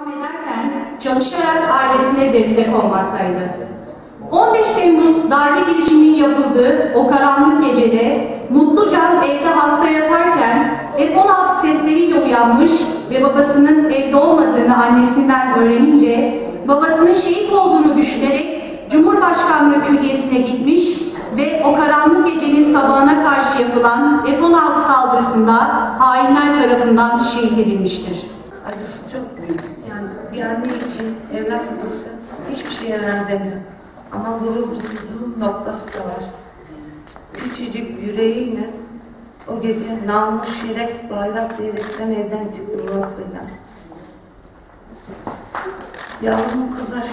devam ederken çalışarak ailesine destek olmaktaydı. 15 Temmuz darbe girişiminin yapıldığı o karanlık gecede Mutlucan evde hasta yatarken F-16 sesleriyle uyanmış ve babasının evde olmadığını annesinden öğrenince babasının şehit olduğunu düşünerek Cumhurbaşkanlığı Külliyesi'ne gitmiş ve o karanlık gecenin sabahına karşı yapılan F-16 saldırısında hainler tarafından şehit edilmiştir. Anne için evlat acısı hiçbir şeye benzemiyor. Ama gurur duyduğum noktası da var. Küçücük yüreğiyle o gece namus, şeref, bayrak diyerekten evden çıktı babasıyla. Yavrum o kadar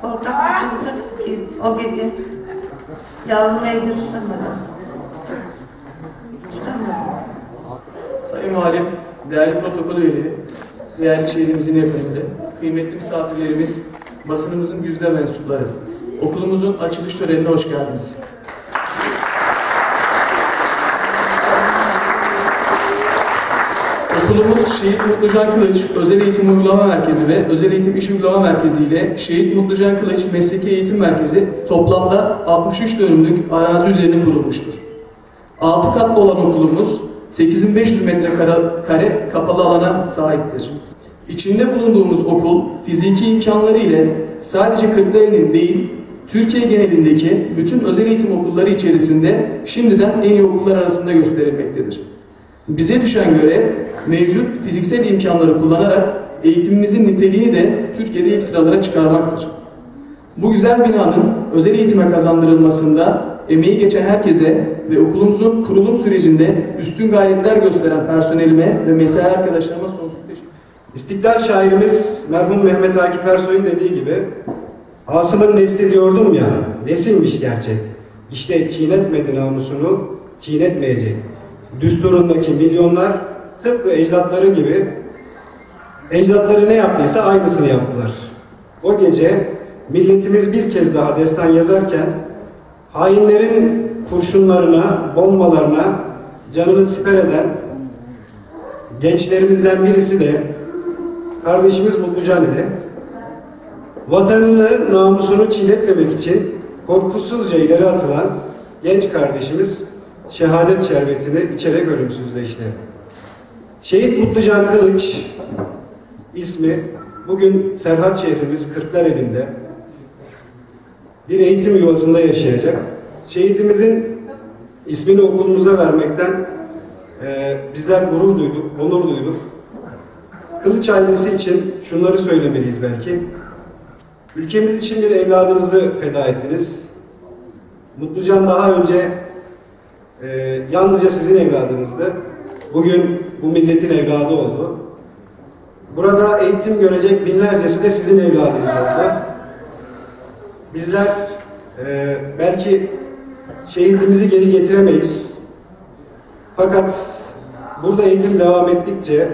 korkak bir çocuktu ki o gece yavrum evde tutamadı. Tutamadı. Sayın Valim, değerli protokol üyeleri, değerli şehrimizin yakınları, kıymetli misafirlerimiz, basınımızın güzde mensupları, okulumuzun açılış törenine hoş geldiniz. Okulumuz Şehit Mutlucan Kılıç Özel Eğitim Uygulama Merkezi ve Özel Eğitim İş Uygulama Merkezi ile Şehit Mutlucan Kılıç Mesleki Eğitim Merkezi toplamda 63 dönümlük arazi üzerine kurulmuştur. 6 katlı olan okulumuz 8500 metrekare kare kapalı alana sahiptir. İçinde bulunduğumuz okul fiziki imkanları ile sadece Kırklareli'nin değil, Türkiye genelindeki bütün özel eğitim okulları içerisinde şimdiden en iyi okullar arasında gösterilmektedir. Bize düşen görev mevcut fiziksel imkanları kullanarak eğitimimizin niteliğini de Türkiye'de ilk sıralara çıkarmaktır. Bu güzel binanın özel eğitime kazandırılmasında emeği geçen herkese ve okulumuzun kurulum sürecinde üstün gayretler gösteren personelime ve mesai arkadaşlarıma sonsuz teşekkür İstiklal şairimiz merhum Mehmet Akif Ersoy'un dediği gibi Asım'ın nesli diyordum ya, nesilmiş gerçek. İşte çiğnetmedi namusunu, çiğnetmeyecek. Düsturundaki milyonlar tıpkı ecdatları gibi ecdatları ne yaptıysa aynısını yaptılar. O gece milletimiz bir kez daha destan yazarken hainlerin kurşunlarına, bombalarına canını siper eden gençlerimizden birisi de kardeşimiz Mutlucan ile vatanını, namusunu çiğnetmemek için korkusuzca ileri atılan genç kardeşimiz şehadet şerbetini içerek ölümsüzleşti. Şehit Mutlucan Kılıç ismi bugün Serhat şehrimiz Kırklareli'nde bir eğitim yuvasında yaşayacak. Şehidimizin ismini okulumuza vermekten e, bizler gurur duyduk, onur duyduk. Kılıç ailesi için şunları söylemeliyiz belki. Ülkemiz için bir evladınızı feda ettiniz. Mutlucan daha önce e, yalnızca sizin evladınızdı. Bugün bu milletin evladı oldu. Burada eğitim görecek binlercesi de sizin evladınız oldu. Bizler e, belki şehidimizi geri getiremeyiz. Fakat burada eğitim devam ettikçe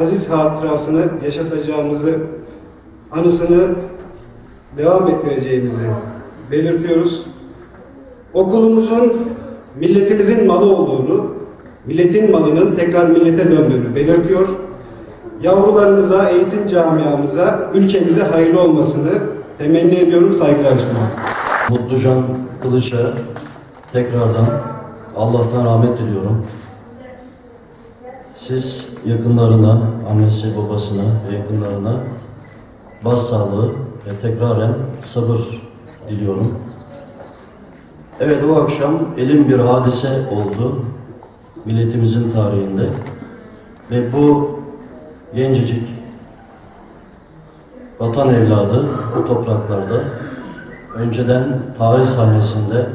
aziz hatırasını yaşatacağımızı, anısını devam ettireceğimizi belirtiyoruz. Okulumuzun milletimizin malı olduğunu, milletin malının tekrar millete döndüğünü belirtiyor. Yavrularımıza, eğitim camiamıza, ülkemize hayırlı olmasını temenni ediyorum, saygılar sunuyorum. Mutlucan Kılıç'a tekrardan Allah'tan rahmet diliyorum. Siz yakınlarına, annesi babasına ve yakınlarına başsağlığı ve tekraren sabır diliyorum. Evet o akşam elim bir hadise oldu milletimizin tarihinde ve bu gencecik vatan evladı bu topraklarda önceden tarih sahnesinde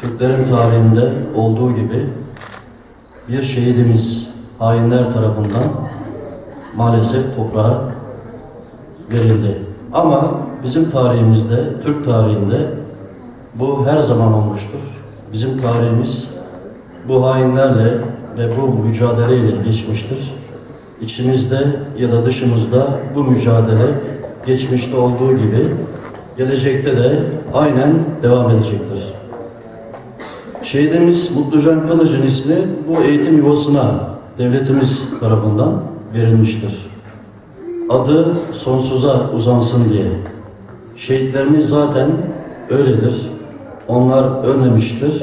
Türklerin tarihinde olduğu gibi bir şehidimiz hainler tarafından maalesef toprağa verildi. Ama bizim tarihimizde, Türk tarihinde bu her zaman olmuştur. Bizim tarihimiz bu hainlerle ve bu mücadeleyle geçmiştir. İçimizde ya da dışımızda bu mücadele geçmişte olduğu gibi gelecekte de aynen devam edecektir. Şehidimiz Mutlucan Kılıç'ın ismi bu eğitim yuvasına devletimiz tarafından verilmiştir. adı sonsuza uzansın diye. Şehitlerimiz zaten öyledir. Onlar ölmemiştir,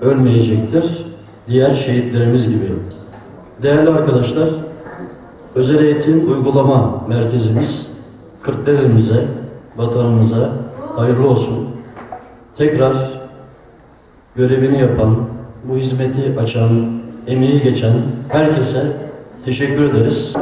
ölmeyecektir. Diğer şehitlerimiz gibi. Değerli arkadaşlar, Özel Eğitim Uygulama Merkezimiz Kırklareli'mize, vatanımıza hayırlı olsun. Tekrar görevini yapan, bu hizmeti açan, emeği geçen herkese teşekkür ederiz.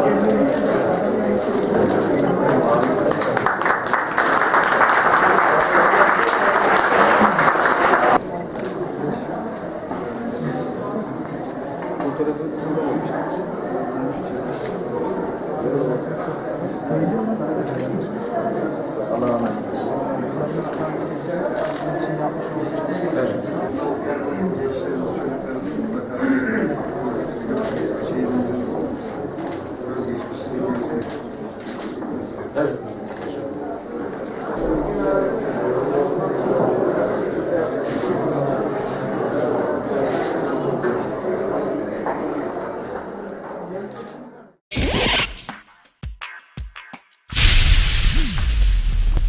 Evet.